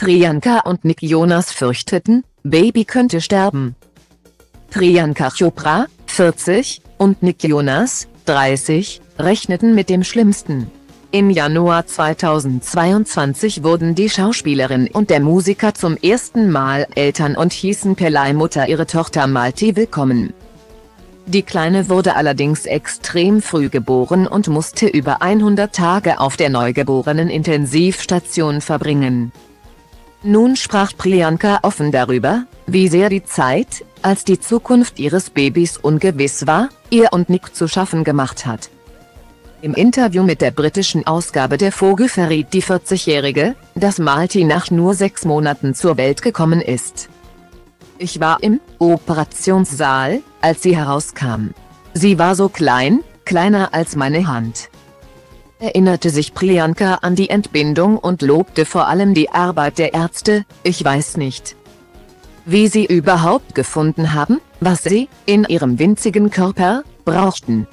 Priyanka und Nick Jonas fürchteten, Baby könnte sterben. Priyanka Chopra, 40, und Nick Jonas, 30, rechneten mit dem Schlimmsten. Im Januar 2022 wurden die Schauspielerin und der Musiker zum ersten Mal Eltern und hießen per Leihmutter ihre Tochter Malti willkommen. Die Kleine wurde allerdings extrem früh geboren und musste über 100 Tage auf der neugeborenen Intensivstation verbringen. Nun sprach Priyanka offen darüber, wie sehr die Zeit, als die Zukunft ihres Babys ungewiss war, ihr und Nick zu schaffen gemacht hat. Im Interview mit der britischen Ausgabe der Vogel verriet die 40-Jährige, dass Malti nach nur sechs Monaten zur Welt gekommen ist. Ich war im Operationssaal, als sie herauskam. Sie war so klein, kleiner als meine Hand. Erinnerte sich Priyanka an die Entbindung und lobte vor allem die Arbeit der Ärzte, ich weiß nicht, wie sie überhaupt gefunden haben, was sie, in ihrem winzigen Körper, brauchten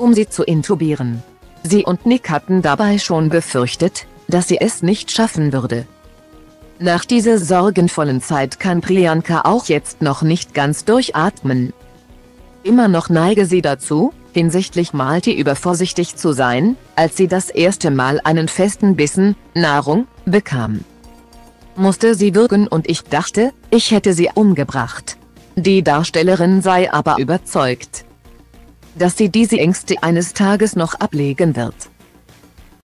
um sie zu intubieren. Sie und Nick hatten dabei schon befürchtet, dass sie es nicht schaffen würde. Nach dieser sorgenvollen Zeit kann Priyanka auch jetzt noch nicht ganz durchatmen. Immer noch neige sie dazu, hinsichtlich Malti übervorsichtig zu sein, als sie das erste Mal einen festen Bissen, Nahrung, bekam. Musste sie würgen und ich dachte, ich hätte sie umgebracht. Die Darstellerin sei aber überzeugt, dass sie diese Ängste eines Tages noch ablegen wird.